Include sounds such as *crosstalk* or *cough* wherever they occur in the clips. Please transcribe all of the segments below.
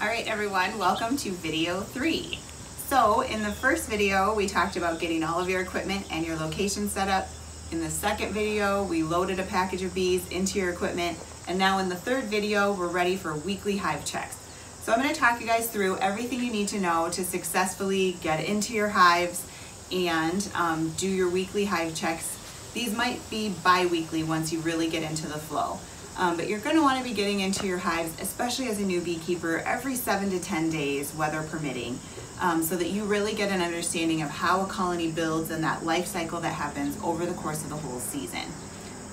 All right, everyone, welcome to video three. So in the first video, we talked about getting all of your equipment and your location set up. In the second video, we loaded a package of bees into your equipment. And now in the third video, we're ready for weekly hive checks. So I'm gonna talk you guys through everything you need to know to successfully get into your hives and um, do your weekly hive checks. These might be bi-weekly once you really get into the flow. Um, but you're gonna wanna be getting into your hives, especially as a new beekeeper, every seven to 10 days, weather permitting, um, so that you really get an understanding of how a colony builds and that life cycle that happens over the course of the whole season.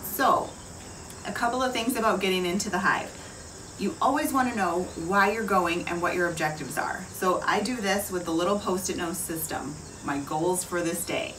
So, a couple of things about getting into the hive. You always wanna know why you're going and what your objectives are. So I do this with the little post-it note system, my goals for this day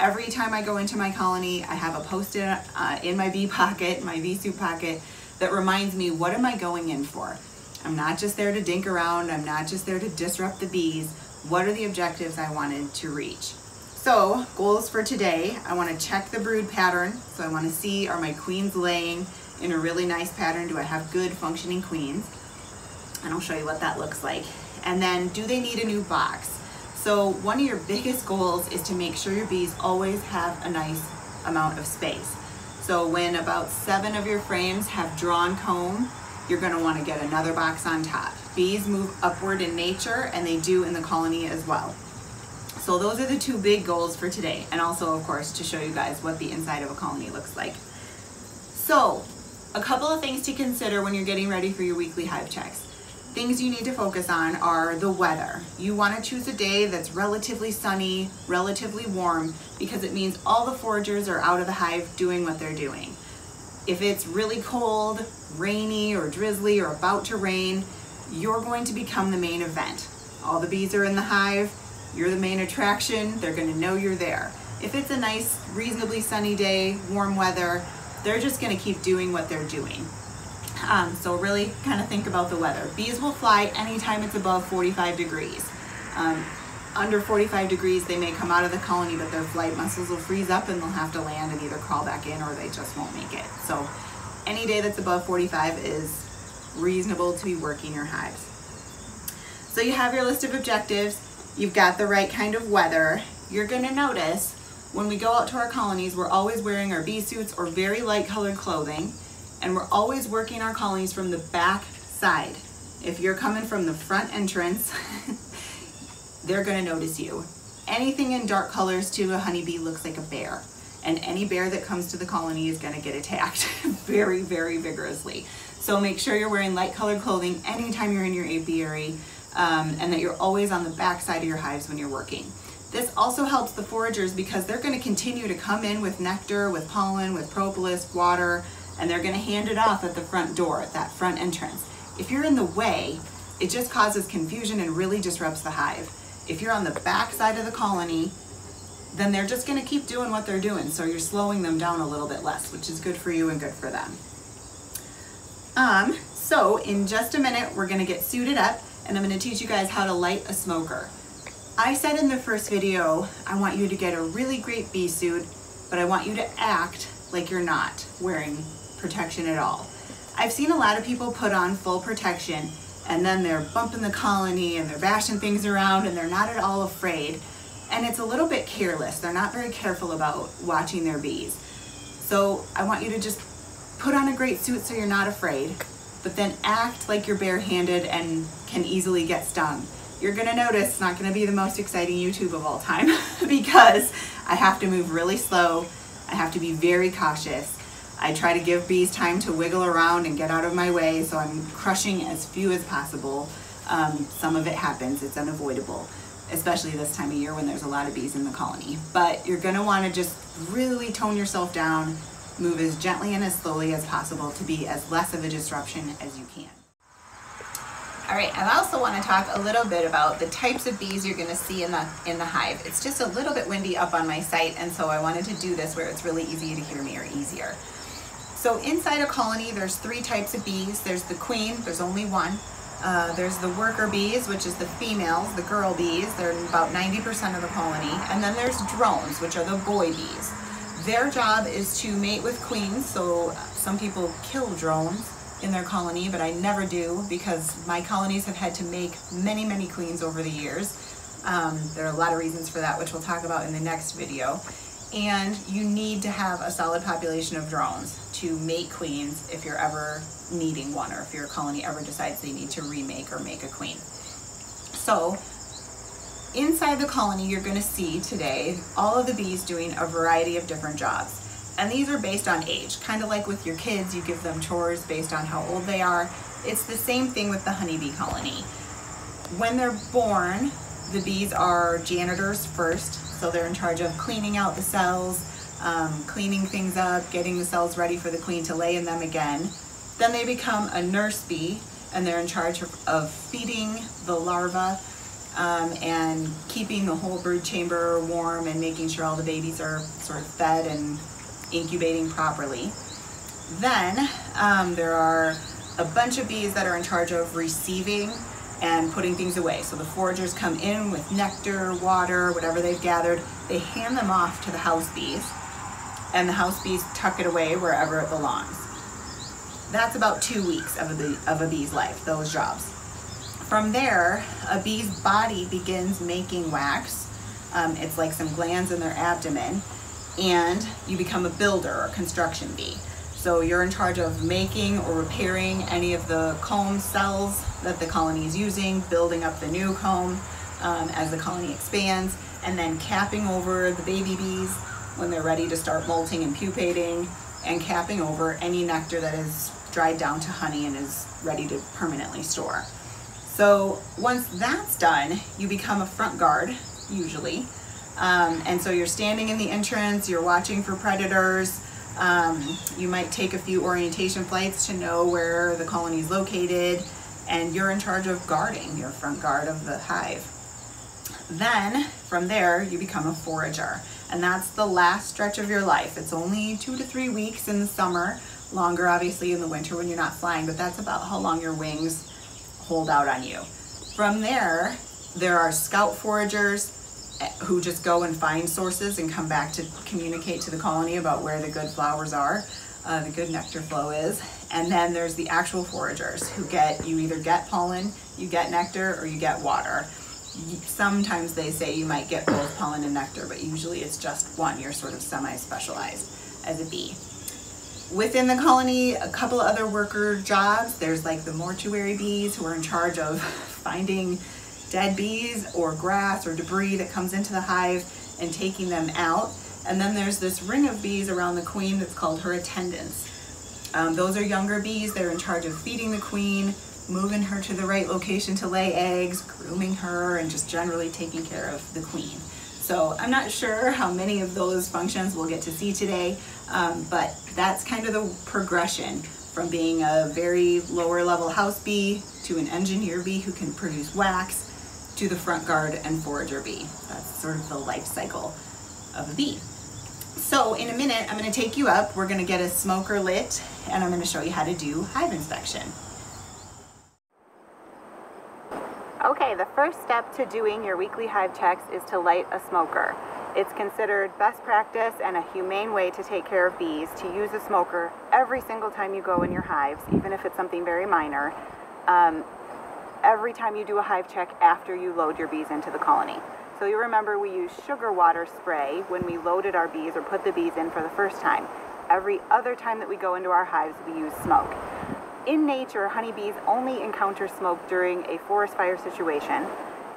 every time I go into my colony, I have a post-it uh, in my bee pocket, my bee suit pocket, that reminds me what am I going in for? I'm not just there to dink around, I'm not just there to disrupt the bees. What are the objectives I wanted to reach? So, goals for today, I wanna check the brood pattern. So I wanna see, are my queens laying in a really nice pattern? Do I have good functioning queens? And I'll show you what that looks like. And then, do they need a new box? So one of your biggest goals is to make sure your bees always have a nice amount of space. So when about seven of your frames have drawn comb, you're gonna wanna get another box on top. Bees move upward in nature and they do in the colony as well. So those are the two big goals for today. And also of course to show you guys what the inside of a colony looks like. So a couple of things to consider when you're getting ready for your weekly hive checks things you need to focus on are the weather. You want to choose a day that's relatively sunny, relatively warm, because it means all the foragers are out of the hive doing what they're doing. If it's really cold, rainy, or drizzly, or about to rain, you're going to become the main event. All the bees are in the hive, you're the main attraction, they're going to know you're there. If it's a nice, reasonably sunny day, warm weather, they're just going to keep doing what they're doing. Um, so really kind of think about the weather. Bees will fly anytime it's above 45 degrees. Um, under 45 degrees, they may come out of the colony, but their flight muscles will freeze up and they'll have to land and either crawl back in or they just won't make it. So any day that's above 45 is reasonable to be working your hives. So you have your list of objectives, you've got the right kind of weather. You're gonna notice when we go out to our colonies, we're always wearing our bee suits or very light colored clothing and we're always working our colonies from the back side. If you're coming from the front entrance, *laughs* they're gonna notice you. Anything in dark colors to a honeybee looks like a bear. And any bear that comes to the colony is gonna get attacked *laughs* very, very vigorously. So make sure you're wearing light colored clothing anytime you're in your apiary um, and that you're always on the back side of your hives when you're working. This also helps the foragers because they're gonna continue to come in with nectar, with pollen, with propolis, water, and they're gonna hand it off at the front door, at that front entrance. If you're in the way, it just causes confusion and really disrupts the hive. If you're on the back side of the colony, then they're just gonna keep doing what they're doing. So you're slowing them down a little bit less, which is good for you and good for them. Um, so in just a minute, we're gonna get suited up and I'm gonna teach you guys how to light a smoker. I said in the first video, I want you to get a really great bee suit, but I want you to act like you're not wearing protection at all. I've seen a lot of people put on full protection and then they're bumping the colony and they're bashing things around and they're not at all afraid. And it's a little bit careless. They're not very careful about watching their bees. So I want you to just put on a great suit so you're not afraid, but then act like you're barehanded and can easily get stung. You're gonna notice it's not gonna be the most exciting YouTube of all time *laughs* because I have to move really slow. I have to be very cautious I try to give bees time to wiggle around and get out of my way, so I'm crushing as few as possible. Um, some of it happens, it's unavoidable, especially this time of year when there's a lot of bees in the colony. But you're gonna wanna just really tone yourself down, move as gently and as slowly as possible to be as less of a disruption as you can. All right, I also want to talk a little bit about the types of bees you're going to see in the in the hive. It's just a little bit windy up on my site, and so I wanted to do this where it's really easy to hear me or easier. So inside a colony, there's three types of bees. There's the queen, there's only one. Uh, there's the worker bees, which is the females, the girl bees. They're about 90% of the colony. And then there's drones, which are the boy bees. Their job is to mate with queens, so some people kill drones in their colony, but I never do because my colonies have had to make many, many queens over the years. Um, there are a lot of reasons for that, which we'll talk about in the next video. And you need to have a solid population of drones to make queens if you're ever needing one or if your colony ever decides they need to remake or make a queen. So inside the colony, you're gonna see today all of the bees doing a variety of different jobs. And these are based on age, kind of like with your kids, you give them chores based on how old they are. It's the same thing with the honeybee colony. When they're born, the bees are janitors first, so they're in charge of cleaning out the cells, um, cleaning things up, getting the cells ready for the queen to lay in them again. Then they become a nurse bee, and they're in charge of, feeding the larva um, and keeping the whole brood chamber warm and making sure all the babies are sort of fed and incubating properly. Then um, there are a bunch of bees that are in charge of receiving and putting things away. So the foragers come in with nectar, water, whatever they've gathered, they hand them off to the house bees and the house bees tuck it away wherever it belongs. That's about two weeks of a, bee, of a bee's life, those jobs. From there, a bee's body begins making wax. Um, it's like some glands in their abdomen, and you become a builder or construction bee. So you're in charge of making or repairing any of the comb cells that the colony is using, building up the new comb um, as the colony expands, and then capping over the baby bees when they're ready to start molting and pupating, and capping over any nectar that is dried down to honey and is ready to permanently store. So once that's done, you become a front guard, usually. Um, and so you're standing in the entrance, you're watching for predators, um, you might take a few orientation flights to know where the colony is located, and you're in charge of guarding your front guard of the hive. Then, from there, you become a forager, and that's the last stretch of your life. It's only two to three weeks in the summer, longer obviously in the winter when you're not flying, but that's about how long your wings hold out on you. From there, there are scout foragers, who just go and find sources and come back to communicate to the colony about where the good flowers are, uh, the good nectar flow is. And then there's the actual foragers who get, you either get pollen, you get nectar, or you get water. Sometimes they say you might get both pollen and nectar, but usually it's just one. You're sort of semi-specialized as a bee. Within the colony, a couple other worker jobs. There's like the mortuary bees who are in charge of *laughs* finding dead bees or grass or debris that comes into the hive and taking them out. And then there's this ring of bees around the queen that's called her attendants. Um, those are younger bees. They're in charge of feeding the queen, moving her to the right location to lay eggs, grooming her, and just generally taking care of the queen. So I'm not sure how many of those functions we'll get to see today, um, but that's kind of the progression from being a very lower level house bee to an engineer bee who can produce wax to the front guard and forager bee. That's sort of the life cycle of a bee. So in a minute, I'm gonna take you up, we're gonna get a smoker lit, and I'm gonna show you how to do hive inspection. Okay, the first step to doing your weekly hive checks is to light a smoker. It's considered best practice and a humane way to take care of bees to use a smoker every single time you go in your hives, even if it's something very minor. Um, every time you do a hive check after you load your bees into the colony. So you remember we use sugar water spray when we loaded our bees or put the bees in for the first time. Every other time that we go into our hives, we use smoke. In nature, honeybees only encounter smoke during a forest fire situation.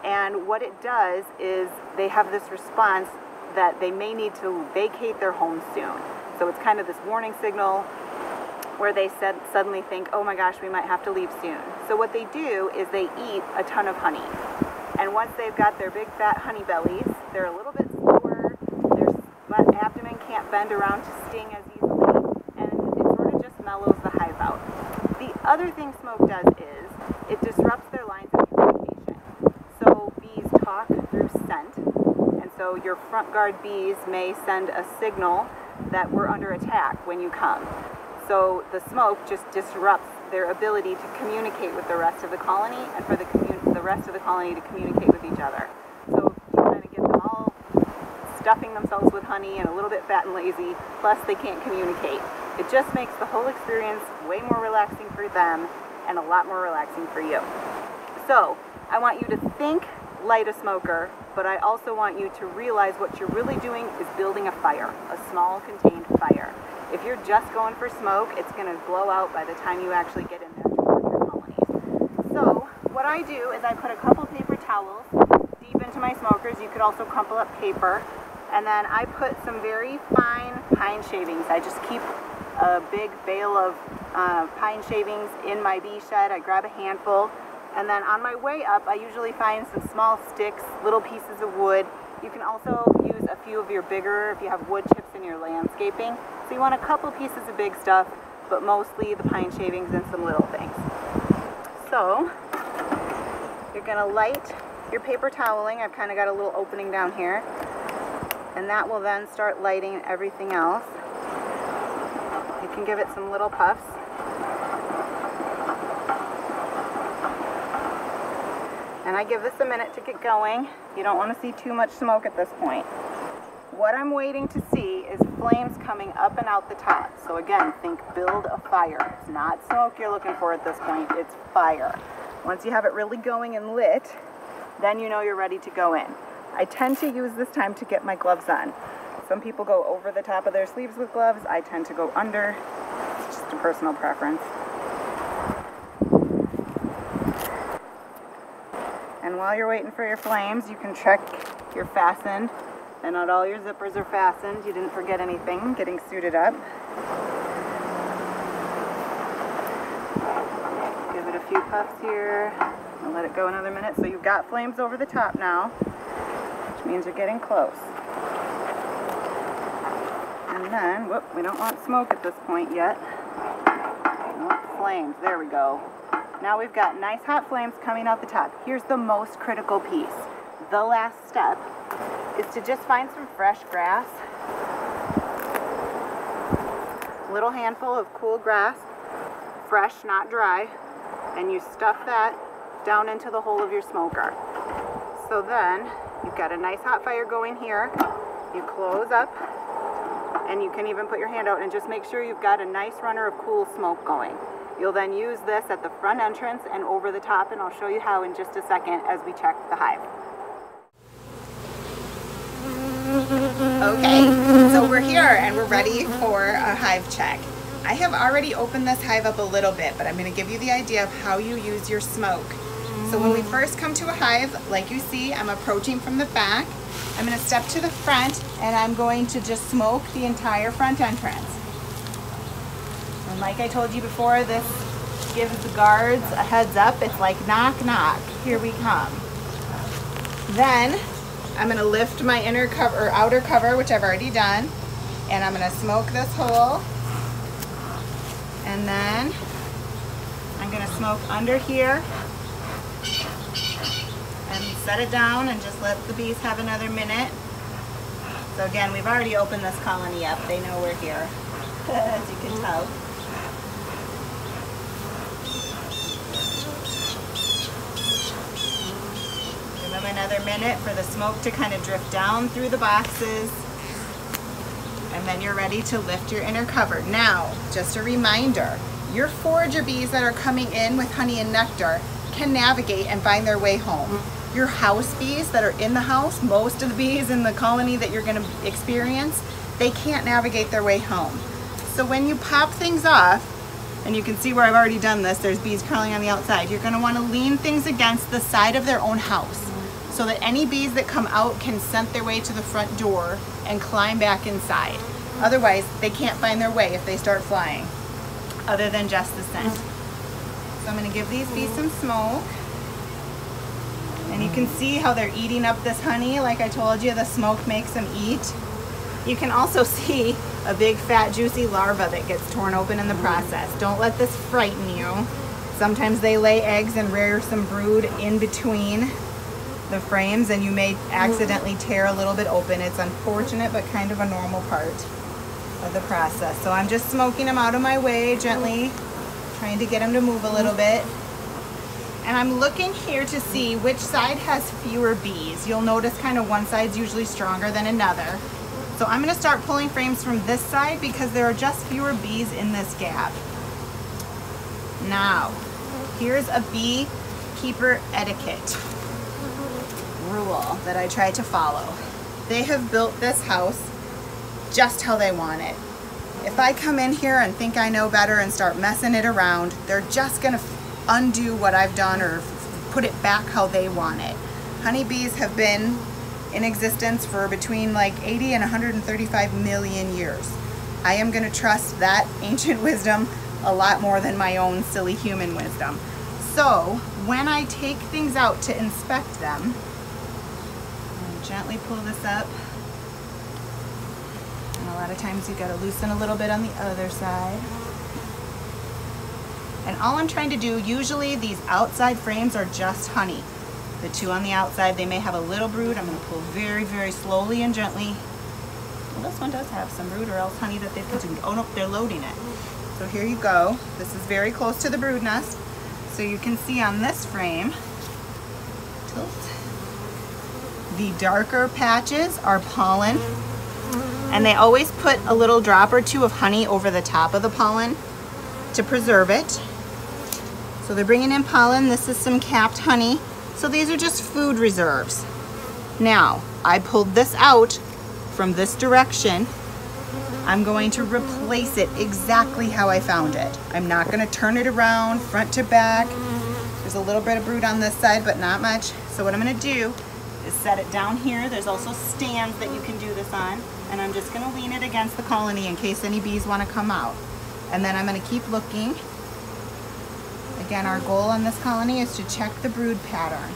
And what it does is they have this response that they may need to vacate their home soon. So it's kind of this warning signal where they said, suddenly think, oh my gosh, we might have to leave soon. So what they do is they eat a ton of honey. And once they've got their big fat honey bellies, they're a little bit slower, their abdomen can't bend around to sting as easily, and it sort of just mellows the hive out. The other thing smoke does is it disrupts their lines of communication. So bees talk through scent, and so your front guard bees may send a signal that we're under attack when you come. So the smoke just disrupts their ability to communicate with the rest of the colony and for the, the rest of the colony to communicate with each other. So you kind of get them all stuffing themselves with honey and a little bit fat and lazy, plus they can't communicate. It just makes the whole experience way more relaxing for them and a lot more relaxing for you. So I want you to think light a smoker, but I also want you to realize what you're really doing is building a fire, a small contained fire. If you're just going for smoke, it's going to blow out by the time you actually get in there to work your colonies. So what I do is I put a couple paper towels deep into my smokers. You could also crumple up paper. And then I put some very fine pine shavings. I just keep a big bale of uh, pine shavings in my bee shed. I grab a handful and then on my way up, I usually find some small sticks, little pieces of wood. You can also use a few of your bigger, if you have wood chips in your landscaping. So you want a couple pieces of big stuff, but mostly the pine shavings and some little things. So you're gonna light your paper toweling. I've kind of got a little opening down here. And that will then start lighting everything else. Can give it some little puffs. And I give this a minute to get going. You don't want to see too much smoke at this point. What I'm waiting to see is flames coming up and out the top. So again, think build a fire. It's not smoke you're looking for at this point, it's fire. Once you have it really going and lit, then you know you're ready to go in. I tend to use this time to get my gloves on. Some people go over the top of their sleeves with gloves. I tend to go under. It's just a personal preference. And while you're waiting for your flames, you can check you're fastened and not all your zippers are fastened. You didn't forget anything getting suited up. Give it a few puffs here. I'll let it go another minute. So you've got flames over the top now, which means you're getting close. And then, whoop, we don't want smoke at this point yet. Flames. There we go. Now we've got nice hot flames coming out the top. Here's the most critical piece. The last step is to just find some fresh grass. Little handful of cool grass, fresh, not dry, and you stuff that down into the hole of your smoker. So then you've got a nice hot fire going here. You close up and you can even put your hand out and just make sure you've got a nice runner of cool smoke going. You'll then use this at the front entrance and over the top, and I'll show you how in just a second as we check the hive. Okay, so we're here and we're ready for a hive check. I have already opened this hive up a little bit, but I'm going to give you the idea of how you use your smoke. So when we first come to a hive, like you see, I'm approaching from the back. I'm going to step to the front and I'm going to just smoke the entire front entrance. And like I told you before, this gives the guards a heads up. It's like knock, knock, here we come. Then I'm gonna lift my inner cover, or outer cover, which I've already done, and I'm gonna smoke this hole. And then I'm gonna smoke under here and set it down and just let the bees have another minute. So again, we've already opened this colony up. They know we're here, *laughs* as you can tell. Give them another minute for the smoke to kind of drift down through the boxes. And then you're ready to lift your inner cover. Now, just a reminder, your forager bees that are coming in with honey and nectar can navigate and find their way home. Your house bees that are in the house, most of the bees in the colony that you're gonna experience, they can't navigate their way home. So when you pop things off, and you can see where I've already done this, there's bees crawling on the outside, you're gonna wanna lean things against the side of their own house so that any bees that come out can scent their way to the front door and climb back inside. Otherwise, they can't find their way if they start flying, other than just the scent. So I'm gonna give these bees some smoke. And you can see how they're eating up this honey. Like I told you, the smoke makes them eat. You can also *laughs* see a big fat juicy larva that gets torn open in the process. Don't let this frighten you. Sometimes they lay eggs and rear some brood in between the frames and you may accidentally tear a little bit open. It's unfortunate, but kind of a normal part of the process. So I'm just smoking them out of my way gently, trying to get them to move a little bit. And I'm looking here to see which side has fewer bees. You'll notice kind of one side's usually stronger than another. So I'm gonna start pulling frames from this side because there are just fewer bees in this gap. Now, here's a beekeeper etiquette rule that I try to follow. They have built this house just how they want it. If I come in here and think I know better and start messing it around, they're just gonna undo what I've done or put it back how they want it. Honeybees have been in existence for between like 80 and 135 million years. I am gonna trust that *laughs* ancient wisdom a lot more than my own silly human wisdom. So when I take things out to inspect them, gently pull this up. And a lot of times you gotta loosen a little bit on the other side. And all I'm trying to do, usually these outside frames are just honey. The two on the outside, they may have a little brood. I'm gonna pull very, very slowly and gently. Well, this one does have some brood or else honey that they've consumed. Oh no, they're loading it. So here you go. This is very close to the brood nest. So you can see on this frame, tilt, the darker patches are pollen. And they always put a little drop or two of honey over the top of the pollen to preserve it. So they're bringing in pollen. This is some capped honey. So these are just food reserves. Now, I pulled this out from this direction. I'm going to replace it exactly how I found it. I'm not gonna turn it around front to back. There's a little bit of brood on this side, but not much. So what I'm gonna do is set it down here. There's also stands that you can do this on. And I'm just gonna lean it against the colony in case any bees wanna come out. And then I'm gonna keep looking Again, our goal on this colony is to check the brood pattern.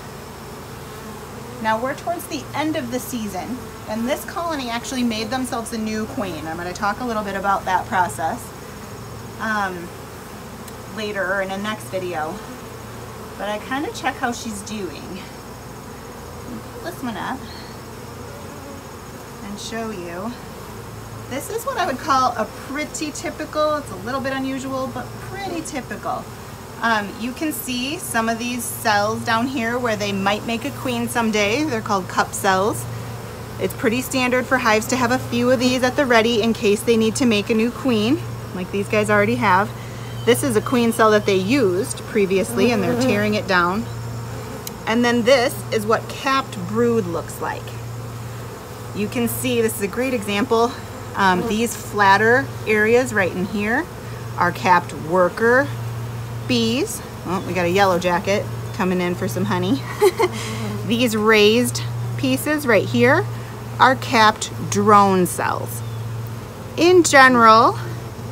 Now we're towards the end of the season, and this colony actually made themselves a new queen. I'm going to talk a little bit about that process um, later in a next video. But I kind of check how she's doing. Pull this one up and show you. This is what I would call a pretty typical, it's a little bit unusual, but pretty typical. Um, you can see some of these cells down here where they might make a queen someday. They're called cup cells. It's pretty standard for hives to have a few of these at the ready in case they need to make a new queen, like these guys already have. This is a queen cell that they used previously and they're tearing it down. And then this is what capped brood looks like. You can see, this is a great example. Um, these flatter areas right in here are capped worker bees. Oh, we got a yellow jacket coming in for some honey. *laughs* These raised pieces right here are capped drone cells. In general,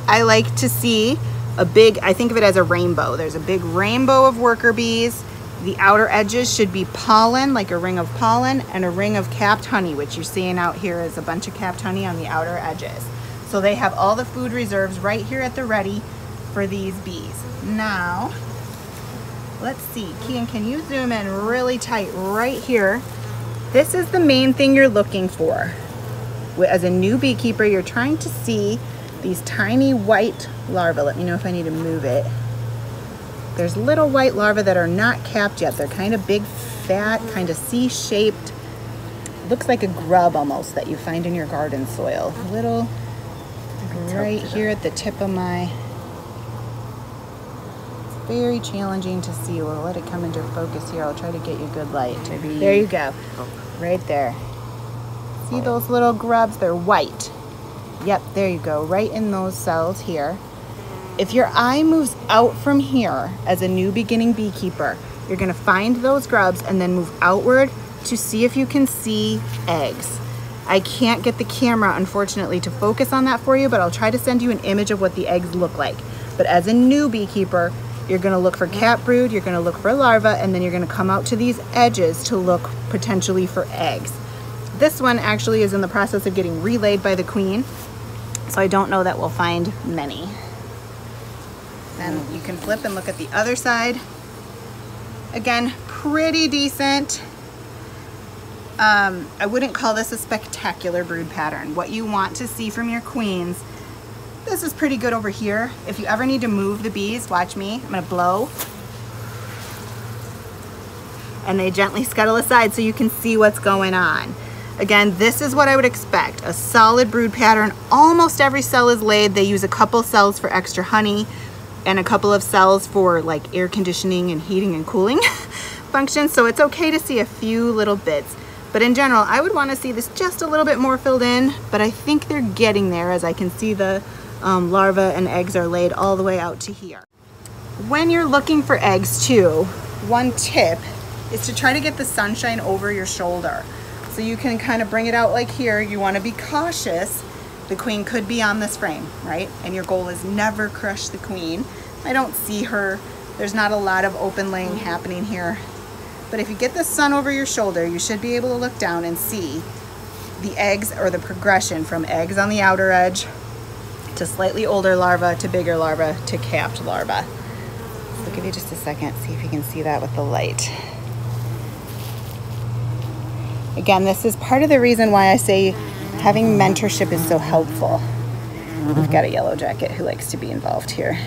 I like to see a big, I think of it as a rainbow. There's a big rainbow of worker bees. The outer edges should be pollen, like a ring of pollen, and a ring of capped honey, which you're seeing out here is a bunch of capped honey on the outer edges. So they have all the food reserves right here at the ready for these bees. Now, let's see, Kian, can you zoom in really tight right here? This is the main thing you're looking for. As a new beekeeper, you're trying to see these tiny white larvae. Let me know if I need to move it. There's little white larvae that are not capped yet. They're kind of big, fat, kind of C-shaped. Looks like a grub almost that you find in your garden soil. A little right here at the tip of my very challenging to see. We'll let it come into focus here. I'll try to get you good light. Maybe. There you go. Right there. See those little grubs? They're white. Yep, there you go. Right in those cells here. If your eye moves out from here as a new beginning beekeeper, you're gonna find those grubs and then move outward to see if you can see eggs. I can't get the camera, unfortunately, to focus on that for you, but I'll try to send you an image of what the eggs look like. But as a new beekeeper, you're gonna look for capped brood, you're gonna look for larvae, and then you're gonna come out to these edges to look potentially for eggs. This one actually is in the process of getting relayed by the queen, so I don't know that we'll find many. Then you can flip and look at the other side. Again, pretty decent. Um, I wouldn't call this a spectacular brood pattern. What you want to see from your queens this is pretty good over here. If you ever need to move the bees, watch me. I'm gonna blow. and they gently scuttle aside so you can see what's going on. Again, this is what I would expect. A solid brood pattern. Almost every cell is laid. They use a couple cells for extra honey and a couple of cells for like air conditioning and heating and cooling *laughs* functions. So it's okay to see a few little bits. But in general, I would want to see this just a little bit more filled in, but I think they're getting there as I can see the um, larvae and eggs are laid all the way out to here. When you're looking for eggs too, one tip is to try to get the sunshine over your shoulder. So you can kind of bring it out like here. You want to be cautious. The queen could be on this frame, right? And your goal is never crush the queen. I don't see her. There's not a lot of open laying happening here. But if you get the sun over your shoulder, you should be able to look down and see the eggs or the progression from eggs on the outer edge to slightly older larva to bigger larva to capped larva. So give you just a second, see if you can see that with the light. Again, this is part of the reason why I say having mentorship is so helpful. We've got a yellow jacket who likes to be involved here.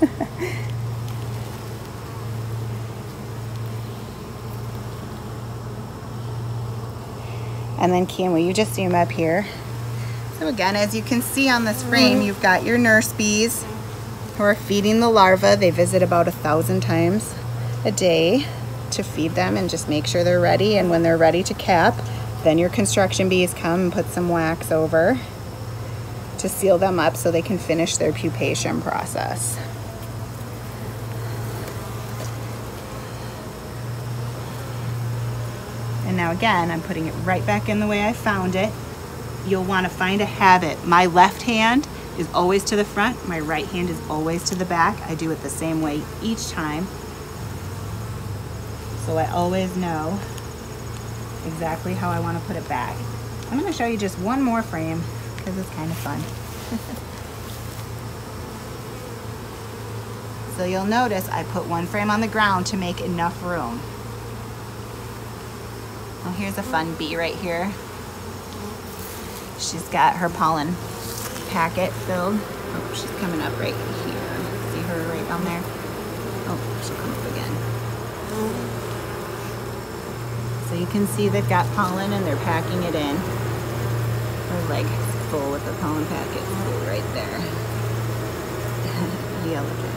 *laughs* And then Kim, will you just zoom up here? So again, as you can see on this frame, you've got your nurse bees who are feeding the larvae. They visit about a thousand times a day to feed them and just make sure they're ready. And when they're ready to cap, then your construction bees come and put some wax over to seal them up so they can finish their pupation process. And now again, I'm putting it right back in the way I found it. You'll want to find a habit. My left hand is always to the front. My right hand is always to the back. I do it the same way each time. So I always know exactly how I want to put it back. I'm going to show you just one more frame because it's kind of fun. *laughs* so you'll notice I put one frame on the ground to make enough room. Oh, here's a fun bee right here. She's got her pollen packet filled. Oh, she's coming up right here. See her right down there? Oh, she'll come up again. So you can see they've got pollen and they're packing it in. Her leg full with the pollen packet right there. *laughs* Yellow jacket.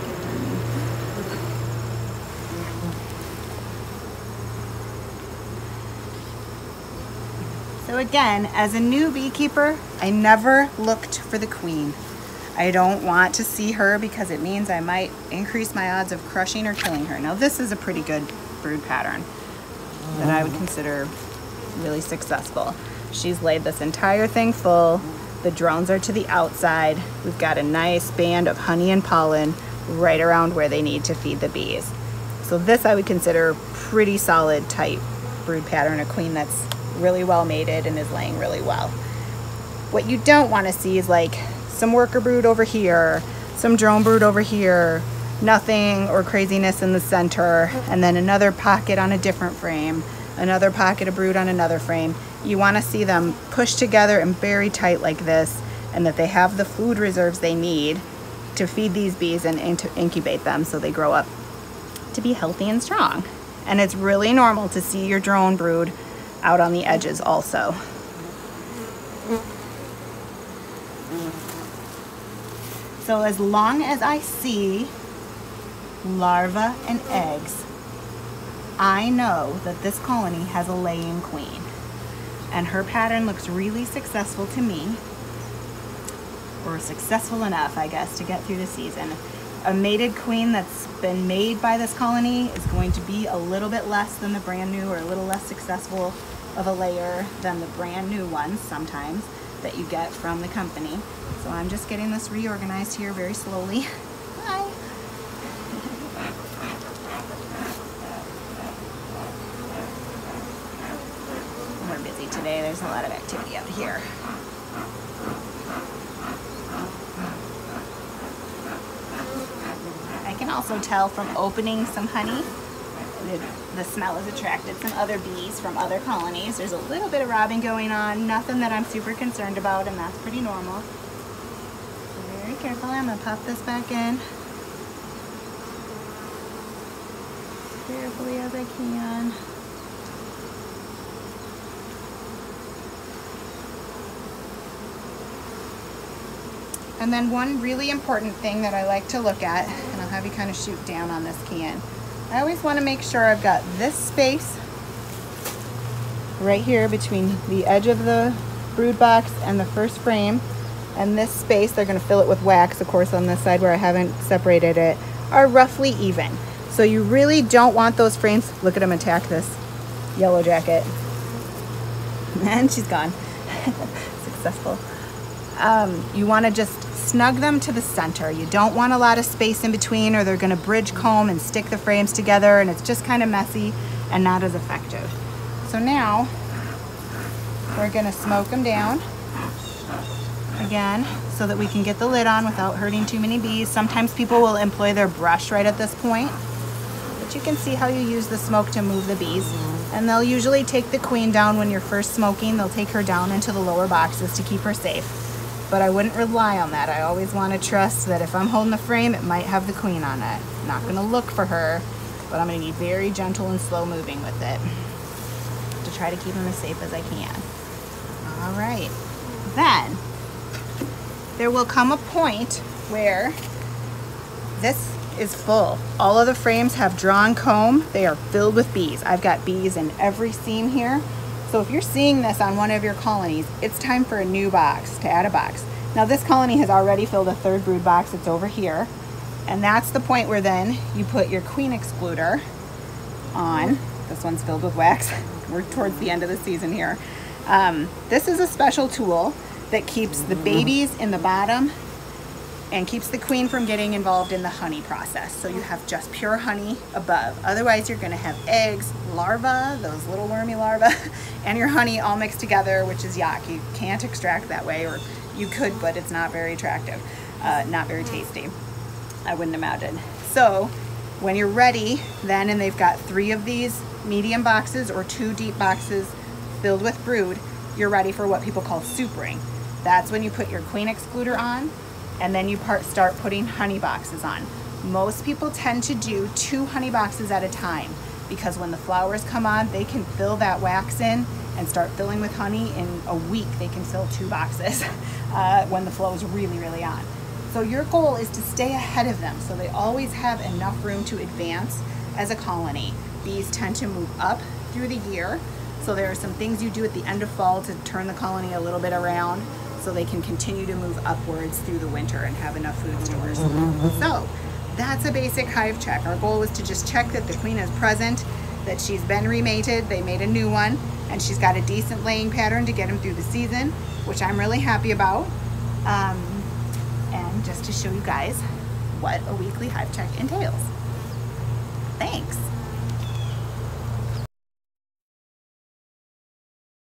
So again, as a new beekeeper, I never looked for the queen. I don't want to see her because it means I might increase my odds of crushing or killing her. Now this is a pretty good brood pattern that I would mm-hmm. consider really successful. She's laid this entire thing full. The drones are to the outside. We've got a nice band of honey and pollen right around where they need to feed the bees. So this I would consider pretty solid type brood pattern, a queen that's really well mated and is laying really well. What you don't want to see is like some worker brood over here, some drone brood over here, nothing or craziness in the center, and then another pocket on a different frame, another pocket of brood on another frame. You want to see them pushed together and very tight like this, and that they have the food reserves they need to feed these bees and incubate them so they grow up to be healthy and strong. And it's really normal to see your drone brood out on the edges also. So as long as I see larvae and eggs, I know that this colony has a laying queen. And her pattern looks really successful to me, or successful enough, I guess, to get through the season. A mated queen that's been made by this colony is going to be a little bit less than the brand new or a little less successful of a layer than the brand new ones sometimes that you get from the company. So I'm just getting this reorganized here very slowly. *laughs* tell from opening some honey. The, the smell has attracted some other bees from other colonies. There's a little bit of robbing going on, nothing that I'm super concerned about, and that's pretty normal. So very careful, I'm gonna pop this back in. Carefully as I can. And then one really important thing that I like to look at have you kind of shoot down on this can. I always want to make sure I've got this space right here between the edge of the brood box and the first frame and this space, they're gonna fill it with wax, of course, on this side where I haven't separated it, are roughly even. So you really don't want those frames, look at them attack this yellow jacket. *laughs* And she's gone, *laughs* successful. Um, you wanna just snug them to the center. You don't want a lot of space in between or they're gonna bridge comb and stick the frames together and it's just kind of messy and not as effective. So now we're gonna smoke them down again so that we can get the lid on without hurting too many bees. Sometimes people will employ their brush right at this point, but you can see how you use the smoke to move the bees. Mm-hmm. And they'll usually take the queen down when you're first smoking. They'll take her down into the lower boxes to keep her safe. But I wouldn't rely on that. I always want to trust that if I'm holding the frame, it might have the queen on it. Not going to look for her, but I'm going to be very gentle and slow moving with it to try to keep them as safe as I can. All right. Then there will come a point where this is full. All of the frames have drawn comb. They are filled with bees. I've got bees in every seam here. So if you're seeing this on one of your colonies, it's time for a new box, to add a box. Now this colony has already filled a third brood box. It's over here. And that's the point where then you put your queen excluder on. This one's filled with wax. *laughs* We're towards the end of the season here. Um, this is a special tool that keeps the babies in the bottom and keeps the queen from getting involved in the honey process. So you have just pure honey above. Otherwise, you're gonna have eggs, larvae, those little wormy larvae, *laughs* and your honey all mixed together, which is yuck. You can't extract that way, or you could, but it's not very attractive, uh, not very tasty, I wouldn't imagine. So when you're ready, then, and they've got three of these medium boxes or two deep boxes filled with brood, you're ready for what people call supering. That's when you put your queen excluder on and then you part, start putting honey boxes on. Most people tend to do two honey boxes at a time because when the flowers come on, they can fill that wax in and start filling with honey. In a week, they can fill two boxes *laughs* uh, when the flow is really, really on. So your goal is to stay ahead of them so they always have enough room to advance as a colony. Bees tend to move up through the year. So there are some things you do at the end of fall to turn the colony a little bit around so they can continue to move upwards through the winter and have enough food stores. So that's a basic hive check. Our goal was to just check that the queen is present, that she's been remated, they made a new one, and she's got a decent laying pattern to get them through the season, which I'm really happy about. Um, and just to show you guys what a weekly hive check entails. Thanks.